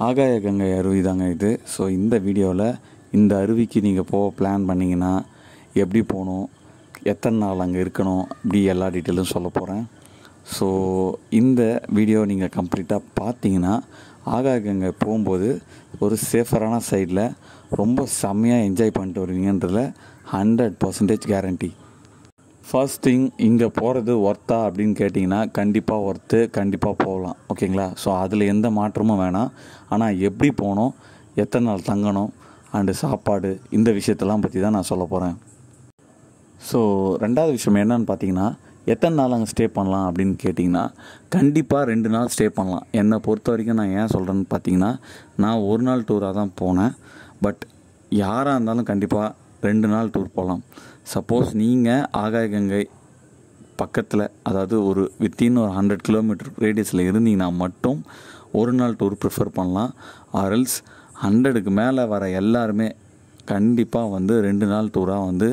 ஆகாய கங்கை அருவி தாங்க இது. ஸோ இந்த வீடியோவில் இந்த அருவிக்கு நீங்கள் போக பிளான் பண்ணிங்கன்னா எப்படி போகணும் எத்தனை நாள் அங்கே இருக்கணும் இப்படி எல்லா டீட்டெயிலும் சொல்ல போகிறேன் ஸோ இந்த வீடியோ நீங்கள் கம்ப்ளீட்டாக பார்த்தீங்கன்னா ஆகாய கங்கை போகும்போது ஒரு சேஃபரான சைடில் ரொம்ப செம்மையாக என்ஜாய் பண்ணிட்டு வருவீங்கன்றதில் hundred percentage guarantee first thing இங்கே போகிறது ஒர்த்தா அப்படின்னு கேட்டிங்கன்னா கண்டிப்பாக ஒர்த்து கண்டிப்பாக போகலாம். ஓகேங்களா? ஸோ அதில் எந்த மாற்றமும் வேணாம். ஆனால் எப்படி போகணும் எத்தனை நாள் தங்கணும் அண்டு சாப்பாடு இந்த விஷயத்தெல்லாம் பற்றி தான் நான் சொல்ல போகிறேன் ஸோ ரெண்டாவது விஷயம் என்னன்னு பார்த்தீங்கன்னா எத்தனை நாள் அங்கே ஸ்டே பண்ணலாம் அப்படின்னு கேட்டிங்கன்னா கண்டிப்பாக ரெண்டு நாள் ஸ்டே பண்ணலாம். என்னை பொறுத்த வரைக்கும் நான் ஏன் சொல்கிறேன்னு பார்த்தீங்கன்னா நான் ஒரு நாள் டூராக தான் போனேன். பட் யாராக இருந்தாலும் கண்டிப்பாக ரெண்டு நாள் டூர் போகலாம் சப்போஸ் நீங்கள் ஆகாய கங்கை பக்கத்தில் அதாவது ஒரு வித்தின் ஒரு ஹண்ட்ரட் கிலோமீட்டர் ரேடியஸில் இருந்தீங்கன்னா மட்டும் ஒரு நாள் டூர் ப்ரிஃபர் பண்ணலாம். ஆர்எல்ஸ் ஹண்ட்ரடுக்கு மேலே வர எல்லாருமே கண்டிப்பாக வந்து ரெண்டு நாள் டூராக வந்து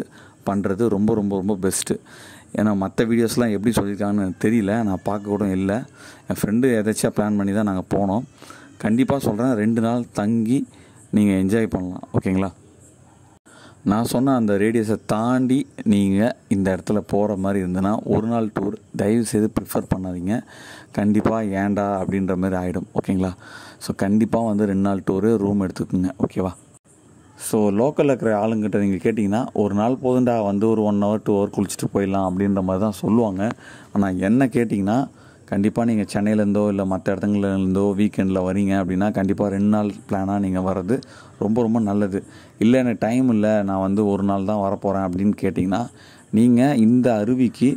பண்ணுறது ரொம்ப ரொம்ப ரொம்ப பெஸ்ட்டு ஏன்னா மற்ற வீடியோஸ்லாம் எப்படி சொல்லியிருக்காங்கன்னு எனக்கு தெரியல. நான் பார்க்க கூட இல்லை. என் ஃப்ரெண்டு எதாச்சும் பிளான் பண்ணி தான் நாங்கள் போனோம். கண்டிப்பாக சொல்கிறேன் ரெண்டு நாள் தங்கி நீங்கள் என்ஜாய் பண்ணலாம். ஓகேங்களா நான் சொன்ன அந்த ரேடியஸை தாண்டி நீங்கள் இந்த இடத்துல போகிற மாதிரி இருந்ததுன்னா ஒரு நாள் டூர் தயவு செய்து ப்ரிஃபர் பண்ணாதீங்க. கண்டிப்பாக ஏண்டா அப்படின்ற மாதிரி ஆகிடும் ஓகேங்களா? ஸோ கண்டிப்பாக வந்து ரெண்டு நாள் டூரு ரூம் எடுத்துக்கோங்க ஓகேவா? ஸோ லோக்கலில் இருக்கிற ஆளுங்கிட்ட நீங்கள் கேட்டிங்கன்னா ஒரு நாள் போதுண்டா வந்து ஒரு ஒன் ஹவர் டூ ஹவர் குளிச்சுட்டு போயிடலாம் அப்படின்ற மாதிரி தான் சொல்லுவாங்க. ஆனால் என்ன கேட்டிங்கன்னா கண்டிப்பாக நீங்கள் சென்னையிலேருந்தோ இல்லை மற்ற இடத்துங்கள்லேருந்தோ வீக்கெண்டில் வரீங்க அப்படின்னா கண்டிப்பாக ரெண்டு நாள் பிளானாக நீங்கள் வர்றது ரொம்ப ரொம்ப நல்லது. இல்லை எனக்கு டைம் இல்லை. நான் வந்து ஒரு நாள் தான் வரப்போகிறேன் அப்படின்னு கேட்டிங்கன்னா நீங்கள் இந்த அருவிக்கு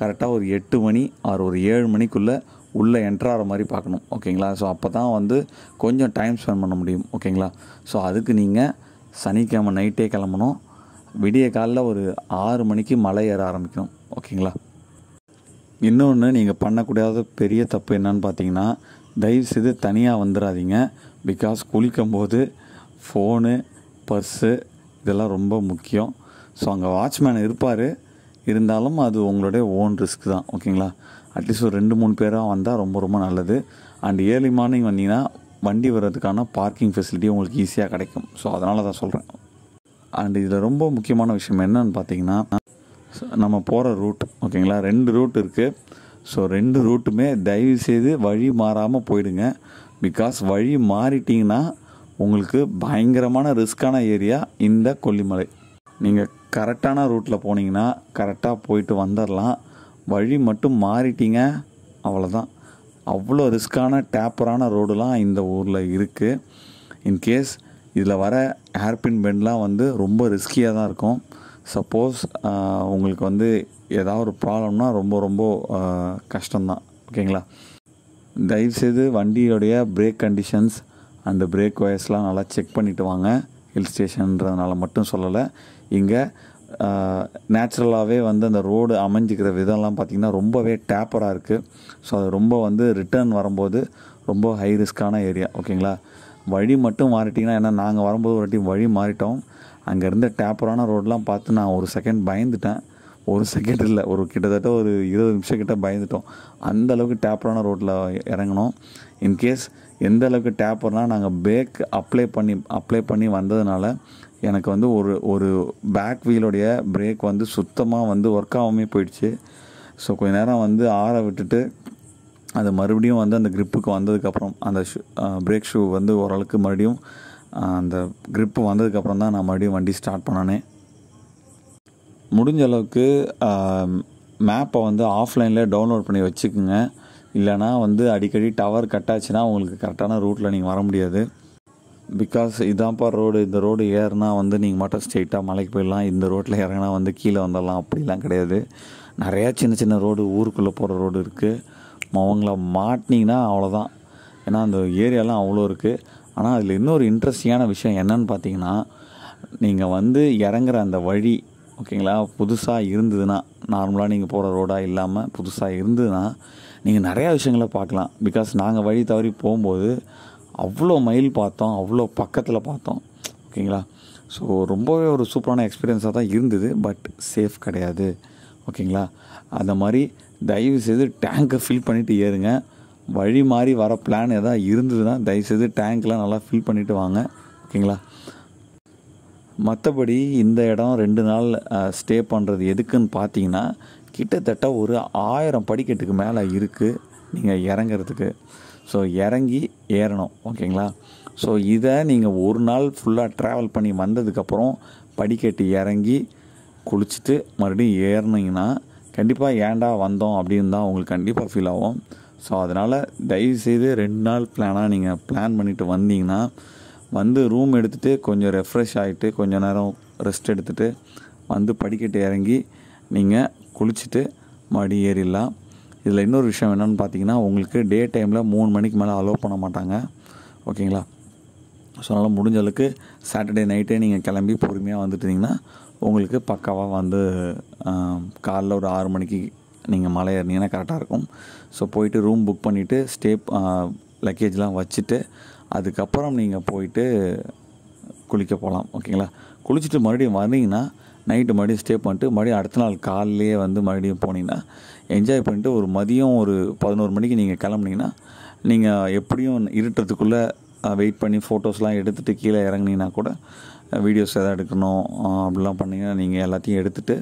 கரெக்டாக ஒரு எட்டு மணி ஆறு ஒரு ஏழு மணிக்குள்ளே உள்ளே என்ட்ராகிற மாதிரி பார்க்கணும். ஓகேங்களா ஸோ அப்போ தான் வந்து கொஞ்சம் டைம் ஸ்பெண்ட் பண்ண முடியும். ஓகேங்களா ஸோ அதுக்கு நீங்கள் சனிக்கிழமை நைட்டே கிளம்பணும். விடிய காலைல ஒரு ஆறு மணிக்கு மலை ஏற ஆரம்பிக்கணும். ஓகேங்களா இன்னொன்று நீங்கள் பண்ணக்கூடாத பெரிய தப்பு என்னன்னு பார்த்தீங்கன்னா தயவுசெய்து தனியாக வந்துடாதீங்க பிகாஸ் குளிக்கும்போது ஃபோனு பர்ஸு இதெல்லாம் ரொம்ப முக்கியம். ஸோ அங்கே வாட்ச்மேன் இருப்பார். இருந்தாலும் அது உங்களுடைய ஓன் ரிஸ்க் தான். ஓகேங்களா அட்லீஸ்ட் ஒரு ரெண்டு மூணு பேராக வந்தால் ரொம்ப ரொம்ப நல்லது. அண்ட் ஏர்லி மார்னிங் வந்தீங்கன்னா வண்டி வர்றதுக்கான பார்க்கிங் ஃபெசிலிட்டி உங்களுக்கு ஈஸியாக கிடைக்கும். ஸோ அதனால தான் சொல்கிறேன் அண்ட் இதில் ரொம்ப முக்கியமான விஷயம் என்னன்னு பார்த்தீங்கன்னா நம்ம போகிற ரூட் ஓகேங்களா ரெண்டு ரூட் இருக்குது ஸோ ரெண்டு ரூட்டுமே தயவு செய்து வழி மாறாமல் போயிடுங்க. பிகாஸ் வழி மாறிட்டிங்கன்னா உங்களுக்கு பயங்கரமான ரிஸ்க்கான ஏரியா இந்த கொல்லிமலை. நீங்கள் கரெக்டான ரூட்டில் போனீங்கன்னா கரெக்டாக போயிட்டு வந்துடலாம் வழி மட்டும் மாறிட்டீங்க அவ்வளோதான் அவ்வளோ ரிஸ்க்கான டேப்பரான ரோடுலாம் இந்த ஊரில் இருக்குது இன்கேஸ் இதில் வர ஹேர்பின் பெண்ட்லாம் வந்து ரொம்ப ரிஸ்கியாக தான் இருக்கும். சப்போஸ் உங்களுக்கு வந்து ஏதாவது ஒரு ப்ராப்ளம்னா ரொம்ப ரொம்ப கஷ்டம்தான். ஓகேங்களா? தயவுசெய்து வண்டியோடைய பிரேக் கண்டிஷன்ஸ் அந்த பிரேக் ஒயர்ஸ்லாம் நல்லா செக் பண்ணிவிட்டு வாங்க. ஹில் ஸ்டேஷன்றதுனால மட்டும் சொல்லலை. இங்கே நேச்சுரலாகவே வந்து அந்த ரோடு அமைஞ்சிக்கிற விதம்லாம் பார்த்திங்கன்னா ரொம்பவே டேப்பராக இருக்குது ஸோ அது ரொம்ப வந்து ரிட்டர்ன் வரும்போது ரொம்ப ஹை ரிஸ்க்கான ஏரியா ஓகேங்களா? வழி மட்டும் மாறிட்டிங்கன்னா ஏன்னா நாங்கள் வரும்போது ஒரு வாட்டி வழி மாறிட்டோம். அங்கே இருந்த டேப்பரான ரோடெலாம் பார்த்து நான் ஒரு செகண்ட் பயந்துட்டேன். ஒரு செகண்ட் இல்லை ஒரு கிட்டத்தட்ட ஒரு இருபது நிமிஷம் கிட்ட பயந்துட்டோம். அந்த அளவுக்கு டேப்பரான ரோட்டில் இறங்கினோம். இன்கேஸ் எந்த அளவுக்கு டேப்பர்னால் நாங்கள் பிரேக் அப்ளை பண்ணி அப்ளை பண்ணி வந்ததுனால எனக்கு வந்து ஒரு ஒரு பேக் வீலுடைய பிரேக் வந்து சுத்தமாக வந்து ஒர்க் ஆகாமே போயிடுச்சு. ஸோ கொஞ்ச நேரம் வந்து ஆற விட்டுட்டு அது மறுபடியும் வந்து அந்த க்ரிப்புக்கு வந்ததுக்கப்புறம் அந்த ஷூ பிரேக் ஷூ வந்து ஓரளவுக்கு மறுபடியும் அந்த க்ரிப்பு வந்ததுக்கப்புறம் தான் நான் மறுபடியும் வண்டி ஸ்டார்ட் பண்ணனே. முடிஞ்ச அளவுக்கு மேப்பை வந்து ஆஃப்லைனில் டவுன்லோட் பண்ணி வச்சுக்கோங்க. இல்லைனா வந்து அடிக்கடி டவர் கட் ஆச்சுன்னா உங்களுக்கு கரெக்டான ரூட்டில் நீங்கள் வர முடியாது. பிகாஸ் இதான்ப்பா ரோடு இந்த ரோடு ஏறுனா வந்து நீங்கள் மட்டும் ஸ்ட்ரெயிட்டாக மலைக்கு போயிடலாம். இந்த ரோட்டில் இறங்கினா வந்து கீழே வந்துடலாம். அப்படிலாம் கிடையாது. நிறையா சின்ன சின்ன ரோடு ஊருக்குள்ளே போகிற ரோடு இருக்குது அவங்கள மாட்டினீங்கன்னா அவ்வளோதான் ஏன்னா அந்த ஏரியாலாம் அவ்வளோ இருக்குது ஆனால் அதில் இன்னொரு இன்ட்ரெஸ்டிங்கான விஷயம் என்னன்னு பார்த்தீங்கன்னா நீங்கள் வந்து இறங்குற அந்த வழி ஓகேங்களா புதுசாக இருந்ததுன்னா நார்மலாக நீங்கள் போகிற ரோடாக இல்லாமல் புதுசாக இருந்ததுன்னா நீங்கள் நிறையா விஷயங்களை பார்க்கலாம். பிகாஸ் நாங்கள் வழி தவறி போகும்போது அவ்வளோ மைல் பார்த்தோம் அவ்வளோ பக்கத்தில் பார்த்தோம் ஓகேங்களா? ஸோ ரொம்பவே ஒரு சூப்பரான எக்ஸ்பீரியன்ஸாக தான் இருந்தது பட் சேஃப் கிடையாது ஓகேங்களா? அந்த மாதிரி தயவு செய்து டேங்கை ஃபில் பண்ணிவிட்டு ஏறுங்க. வழி மாறி வர பிளான் எதாவது இருந்ததுன்னா தயவுசெய்து டேங்க்லாம் நல்லா ஃபில் பண்ணிவிட்டு வாங்க. ஓகேங்களா மற்றபடி இந்த இடம் ரெண்டு நாள் ஸ்டே பண்ணுறது எதுக்குன்னு பார்த்தீங்கன்னா கிட்டத்தட்ட ஒரு ஆயிரம் படிக்கட்டுக்கு மேலே இருக்குது நீங்கள் இறங்குறதுக்கு. ஸோ இறங்கி ஏறணும். ஓகேங்களா ஸோ இதை நீங்கள் ஒரு நாள் ஃபுல்லாக ட்ராவல் பண்ணி வந்ததுக்கப்புறம் படிக்கட்டு இறங்கி குளிச்சுட்டு மறுபடியும் ஏறினீங்கன்னா கண்டிப்பாக ஏன்டா வந்தோம் அப்படின்னு தான் உங்களுக்கு கண்டிப்பாக ஃபீல் ஆகும். ஸோ அதனால் தயவுசெய்து ரெண்டு நாள் பிளானாக நீங்கள் பிளான் பண்ணிவிட்டு வந்தீங்கன்னா வந்து ரூம் எடுத்துகிட்டு கொஞ்சம் ரெஃப்ரெஷ் ஆகிட்டு கொஞ்சம் நேரம் ரெஸ்ட் எடுத்துகிட்டு வந்து படிக்கட்டு இறங்கி நீங்கள் குளிச்சுட்டு மறுபடியும் ஏறிடலாம். இதில் இன்னொரு விஷயம் என்னென்னு பார்த்தீங்கன்னா உங்களுக்கு டே டைமில் மூணு மணிக்கு மேலே அலோவ் பண்ண மாட்டாங்க. ஓகேங்களா ஸோ அதனால் முடிஞ்ச அளவுக்கு சாட்டர்டே நைட்டே நீங்கள் கிளம்பி பொறுமையாக வந்துட்டீங்கன்னா உங்களுக்கு பக்காவாக வந்து காலைல ஒரு ஆறு மணிக்கு நீங்கள் மலை ஏறினீங்கன்னா கரெக்டாக இருக்கும். ஸோ போயிட்டு ரூம் புக் பண்ணிவிட்டு ஸ்டே லக்கேஜ்லாம் வச்சுட்டு அதுக்கப்புறம் நீங்கள் போயிட்டு குளிக்க போகலாம் ஓகேங்களா குளிச்சுட்டு மறுபடியும் வந்தீங்கன்னா நைட்டு மறுபடியும் ஸ்டே பண்ணிட்டு மறுபடியும் அடுத்த நாள் காலையிலேயே வந்து மறுபடியும் போனீங்கன்னா என்ஜாய் பண்ணிட்டு ஒரு மதியம் ஒரு பதினோரு மணிக்கு நீங்கள் கிளம்புனீங்கன்னா நீங்கள் எப்படியும் இருட்டுறதுக்குள்ளே வெயிட் பண்ணி ஃபோட்டோஸ்லாம் எடுத்துகிட்டு கீழே இறங்குனீங்கன்னா கூட வீடியோஸ் எதாவது எடுக்கணும் அப்படிலாம் பண்ணிங்கன்னா நீங்கள் எல்லாத்தையும் எடுத்துகிட்டு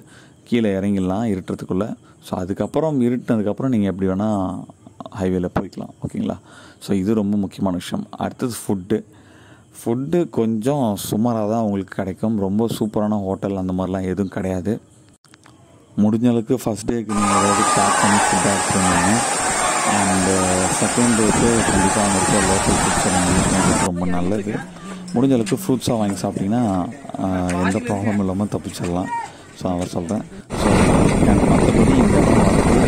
கீழே இறங்கிடலாம் இருட்டுறதுக்குள்ளே. ஸோ அதுக்கப்புறம் இருட்டினதுக்கப்புறம் நீங்கள் எப்படி வேணால் ஹைவேல போய்க்கலாம் ஓகேங்களா? ஸோ இது ரொம்ப முக்கியமான விஷயம். அடுத்தது ஃபுட்டு ஃபுட்டு கொஞ்சம் சுமாராக தான் உங்களுக்கு கிடைக்கும். ரொம்ப சூப்பரான ஹோட்டல் அந்த மாதிரிலாம் எதுவும் கிடையாது. முடிஞ்ச அளவுக்கு ஃபஸ்ட் டேக்கு நீங்கள் ஏதாவது பேக் பண்ணி ஃபுட்டாக எடுத்துருந்தாங்க அண்டு செகண்ட் uh, டேக்கு கண்டிப்பாக அங்கே இருக்க லோக்கல் ஃபுட்ஸை நீங்கள் ரொம்ப நல்லது. முடிஞ்ச அளவுக்கு ஃப்ரூட்ஸாக வாங்கி சாப்பிட்டீங்கன்னா uh, எந்த ப்ராப்ளமும் இல்லாமல் தப்பிச்சிடலாம். ஸோ அவர் சொல்கிறேன் ஸோ மற்றபடி இந்த இடம் வந்து